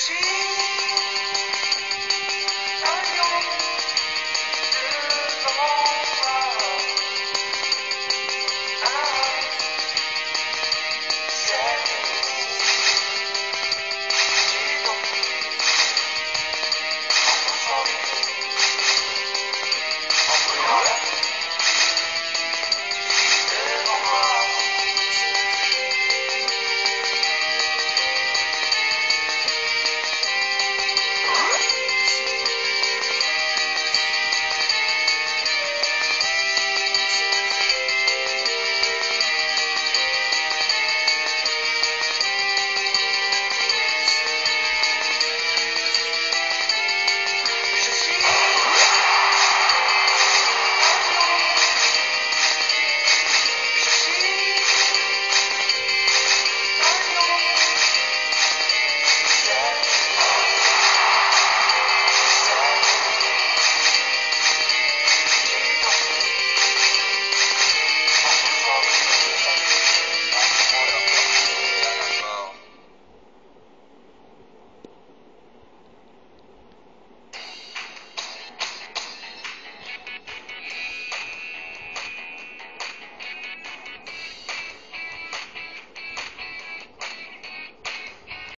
see.